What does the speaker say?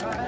ください。